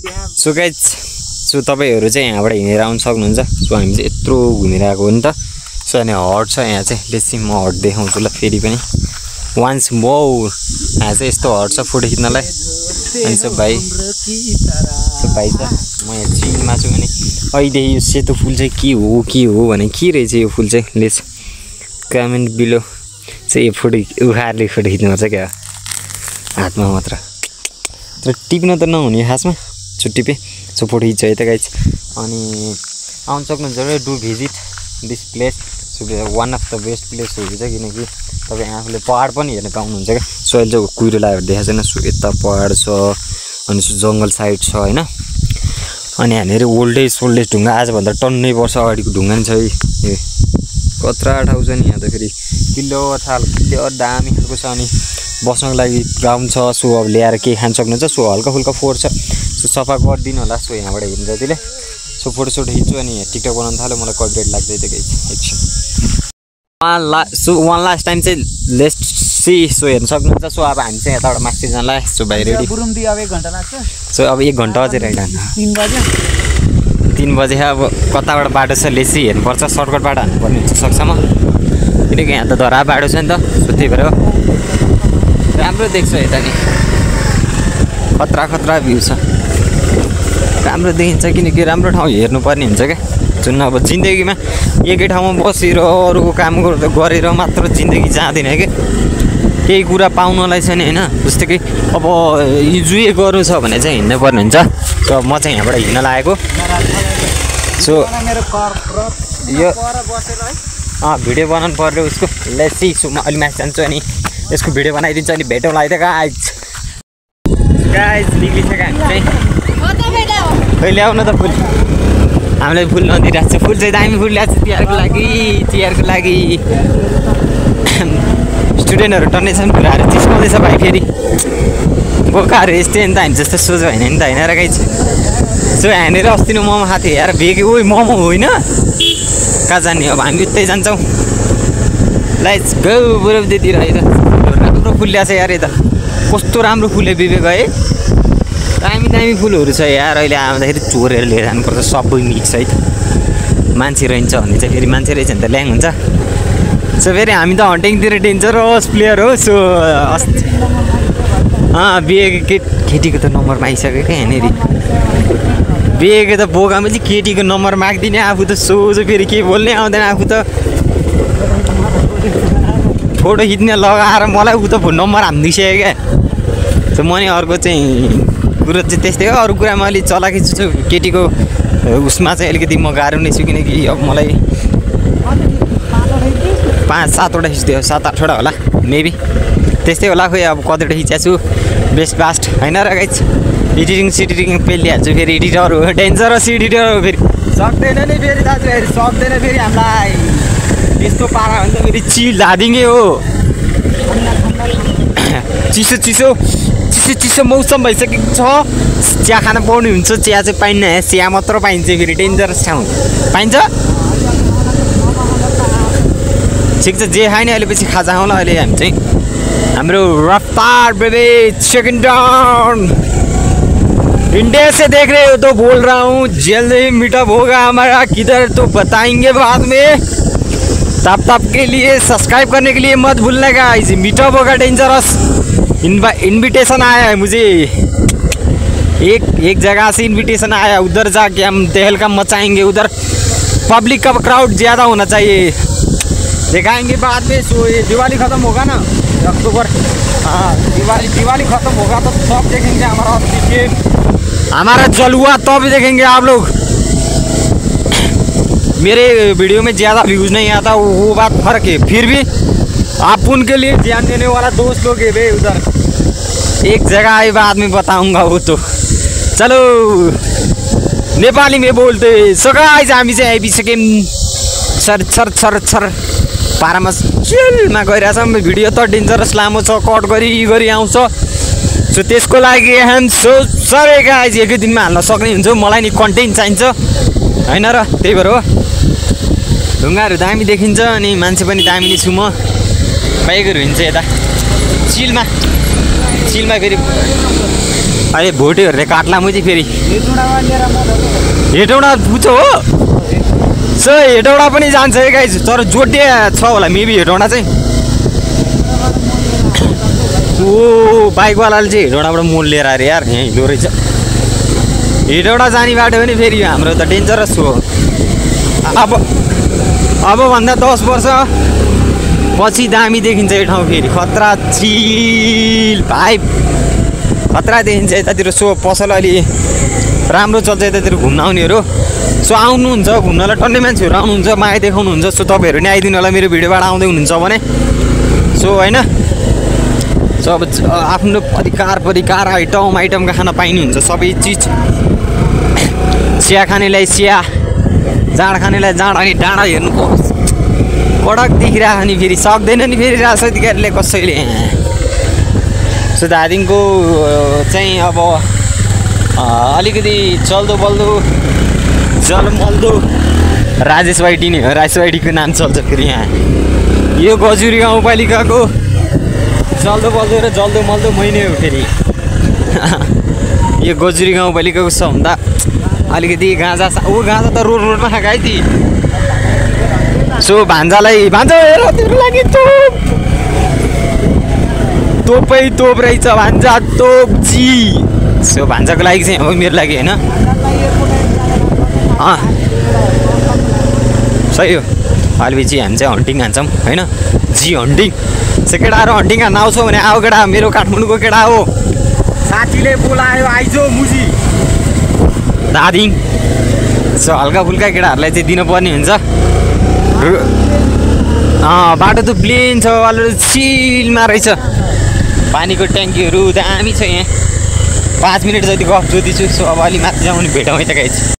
So guys so तपाईँहरू चाहिँ यहाँबाट हिँडेर आउनु सक्नुहुन्छ। सो हामी चाहिँ यत्रो घुमिरहेको हो नि त। सो अनि हट छ यहाँ चाहिँ बेसी म हट देखाउँछु ल फेरि पनि। वान्स मोर यहाँ चाहिँ यस्तो हट छ फोटो खिच्नलाई। अनि सो भाइ सो भाइ छ म यहाँ चिनमा छु भने अहिले यो सेतो फुल चाहिँ के हो के हो भने के रहेछ यो फुल चाहिँ? लेस कमेन्ट बिलो चाहिँ यो फोटो उखारले फोटो खिच्नुपर्छ क्या? हातमा मात्र। तर टिप्न त नहुने खासमा। छुट्टिपे सो फोटो खिच्छ है त गाइज अनि आउनु सक्नुहुन्छ do visit this place so one of the best प्लेसहरू छ किनकि तपाईँ आफूले पहाड पनि हेर्न पाउनुहुन्छ क्या। सो अहिले चाहिँ कुहिरो लगाएर देखाएको छैन। सो यता पहाड छ अनि सो जङ्गल साइड छ होइन। अनि हामीहरू ओल्डेज ओल्डेज ढुङ्गा आजभन्दा टन्नै वर्ष अगाडिको ढुङ्गा नि छ है। कत्रा ठाउँ छ नि यहाँ त फेरि किल्लो थाल किल्लो दामी खालको छ अनि। बस्नको लागि ग्राउन्ड छ सो अब ल्याएर केही खान सक्नुहुन्छ। सो हल्का फुल्का फोहोर छ। सो सफा गरिदिनु होला। सो यहाँबाट हेर्नु जतिले सो फोटोसोटो खिच्छु अनि टिकटक बनाउनु थाल्यो। मलाई कपिराइट लाग्दै थियो केही एकछिन वान ला सो वान लास्ट टाइम चाहिँ लेस्ट सी सो हेर्नु सक्नुहुन्छ। सो अब हामी चाहिँ यताबाट माथि जानला सो भाइ रेडी। अब एक घन्टा लाग्छ। सो अब एक घन्टा अझै हान्नु तिन बज्यो तिन बजे अब कताबाट बाटो छ लेसी हेर्नुपर्छ। सर्टकट बाटो हान्नुपर्ने हुन्छ सक्छमा किनकि यहाँ त धरा बाटो छ नि त। सो त्यही भएर राम्रो देख्छ यता नि। खतरा खतरा भ्यू छ। राम्रो देखिन्छ किनकि राम्रो ठाउँ हेर्नुपर्ने हुन्छ क्या। जुन अब जिन्दगीमा एकै ठाउँमा बसेर अरूको काम गरेर मात्र जिन्दगी जाँदैन क्या। केही कुरा पाउनलाई नि होइन जस्तै कि अब जुए गर्नु छ भने चाहिँ हिँड्नु पर्ने हुन्छ। सो म चाहिँ यहाँबाट हिँड्न लागेको। सो यो अँ भिडियो बनाउनु पऱ्यो उसको। लेसी सो म अलि माथि जान्छु अनि यसको भिडियो बनाइदिन्छु अनि भेटौँला है त गाइज निक्लिसक्यो हामी चाहिँ कहिले आउनु त फुल। हामीलाई फुल नदिइरहेको छ। फुल चाहिँ दामी फुल ल्याएको छ तिहारको लागि तिहारको लागि। स्टुडेन्टहरू टन्नै छन् कुराहरू चिस्काउँदैछ भाइ फेरि। बोकाहरू यस्तै नि त हामी जस्तो सोझो होइन नि त होइन र गाइज? सो यहाँनिर अस्ति नै मोमो खाएको थियो यार भेगे। ओइ मोमो होइन? कहाँ जाने अब? हामी उतै जान्छौँ। लाइट्स गौ बुरौतीतिर है त राम्रो फुल ल्याएको छ यार यता कस्तो राम्रो फुले बिबेक है। दामी दामी फुलहरू छ यार अहिले आउँदाखेरि चोरेर लिएर जानुपर्छ सबै मिक्स है। त मान्छे रहन्छ भने चाहिँ फेरि मान्छे रहेछ भने त ल्याङ हुन्छ। सो फेरि हामी त हन्टिङतिर डेन्जरस प्लेयर हो सो अस्ति। अँ बिहेको केट केटीको त नम्बर मागिसक्यो क्या यहाँनिर बिहेको त बोकामा चाहिँ केटीको नम्बर मागिदिने आफू त सोझो फेरि के बोल्ने आउँदैन आफू त। फोटो खिच्ने लगाएर मलाई ऊ त नम्बर हानिदिइसक्यो क्या। त म नि अर्को चाहिँ कुरो चाहिँ त्यस्तै हो। अरू कुरामा अलिक चलाकी छु केटीको उसमा चाहिँ अलिकति म गाह्रो नै छु किनकि अब मलाई पाँच सातवटा खिच्दियो सात आठवटा होला मेबी। त्यस्तै होला खोइ अब कतिवटा खिचेको छु बेस्ट फास्ट होइन र गाइज? एडिटिङ सिडिटिङ पेलिहाल्छु फेरि एडिटर हो डेन्जरस एडिटर हो फेरि। सक्दैन नि फेरि दाजुभाइ सक्दैन फेरि हामीलाई। यस्तो पारा त फेरि चिल हादिङे हो। चिसो चिसो। चिसो चिसो मौसम भइसकेको छ चिया खान पाउने हुन्छ चिया चाहिँ पाइन्न है चिया मात्र पाइन्छ फेरि डेन्जरस ठाउँ पाइन्छ ठिक छ जे खाने अहिले पछि खाजा खाउँला अहिले हामी चाहिँ हाम्रो रफ्तार बेबी सेकेन्ड इंडिया से देख रहे हो तो बोल रहा हूँ जल्द ही मीटअप होगा हमारा किधर तो बताएँगे बाद में तब तब के लिए सब्सक्राइब करने के लिए मत भूलने का मीटअप होगा डेंजरस इनविटेशन आया है मुझे। एक एक जगह से इनविटेशन आया उधर जाके हम तहलका मचाएँगे, उधर पब्लिक का क्राउड ज़्यादा होना चाहिए। दिखाएँगे बाद में, सो ये दिवाली ख़त्म होगा ना? अक्टूबर। हाँ दिवाली दिवाली ख़त्म होगा तो तब देखेंगे हमारा हमारा जलुआ तब देखेंगे आप लोग। मेरे वीडियो में ज़्यादा व्यूज़ नहीं आता वो बात फ़र्क है। फिर भी आप उनके लिए ध्यान देने वाला दोस्त लोग है भाई उधर। एक जगह है बाद में बताऊंगा वो तो। चलो नेपाली में बोलते सो गाइस हामी चाहिँ आइपुगिसक्यौँ सर सर सर सर। पारामा चिलमा गइरहेछौँ भिडियो त डेन्जरस लामो छ कट गरी गरी आउँछ सो त्यसको लागि ह्यान्ड सो सर गाइज एकै दिनमा हाल्न सक्ने हुन्छ। मलाई नि कन्टेन्ट चाहिन्छ। होइन र त्यही भएर हो। ढुङ्गाहरू दामी देखिन्छ अनि मान्छे पनि दामी नै छु म। बाइकहरू हिँड्छ यता। चिलमा। चिलमा फेरि अहिले भोटेहरूले काट्ला म चाहिँ फेरि। हेटौँडा पुग्छ हो। सो हेटौँडा पनि जान्छ है गाइज तर जोडिया छ होला मेबी हेटौँडा चाहिँ। ओ बाइकवालाले चाहिँ हेटौँडाबाट मोल लिएर अरे यार यहाँ हिँड्दो रहेछ। हेटौँडा जाने बाटो पनि फेरि हाम्रो त डेन्जरस हो। अब अबभन्दा दस वर्ष पछि दामी देखिन्छ यो ठाउँ फेरि। खतरा चिल भाइब खतरा देखिन्छ यतातिर सो पसल अलि राम्रो चल्छ यतातिर घुम्न आउनेहरू। सो आउनुहुन्छ घुम्नलाई टन्नै मान्छेहरू आउनुहुन्छ माया देखाउनुहुन्छ। सो तपाईँहरू नि आइदिनु होला मेरो भिडियोबाट आउँदै हुनुहुन्छ भने। सो होइन सो अब आफ्नो परिकार परिकार आइटम आइटमका खाना पाइने हुन्छ सबै चिज। चिया खानेलाई चिया जाँड खानेलाई जाँड अनि डाँडा हेर्नु कडक देखिरहेको नि फेरि सक्दैन नि फेरि राजनीतिकारले कसैले। सो चाहिँ अब अलिकति चल्दो बल्दो जलमल्दो राजेश वाइटी नै हो। राजेश वाइटीको नाम चल्छ फेरि यहाँ। यो गजुरी गाउँपालिकाको जल्दो बल्दो र जल्दो मल्दो मै नै हो फेरि। यो गजुरी गाउँपालिकाको सबभन्दा अलिकति गाँजा ऊ गाँजा त रोड रोडमा खाएको है ती। सो भान्जालाई भान्जा हेर तिम्रो लागि तोप। तोपै तोप रहेछ भान्जा तोप जी। सो भान्जाको लागि चाहिँ अब मेरो लागि होइन? सही हो। अलिपछि हामी चाहिँ हन्टिङ हान्छौँ होइन? जी हन्टिङ। सो केटाहरू हन्टिङ हान्न आउँछौ भने आऊ केटा मेरो काठमाडौँको केटा हो। साथीले बोलायो आइजो मुजी। दादिङ। सो हल्का फुल्का केटाहरूलाई चाहिँ दिनुपर्ने हुन्छ। बाटो त प्लेन छ अलरेडी चिलमा रहेछ पानीको ट्याङ्कीहरू दामी छ यहाँ। पाँच मिनट जति गफ जोतिछु सो अब अलि माथि जाउँ भने भेटौँ है त गाइज।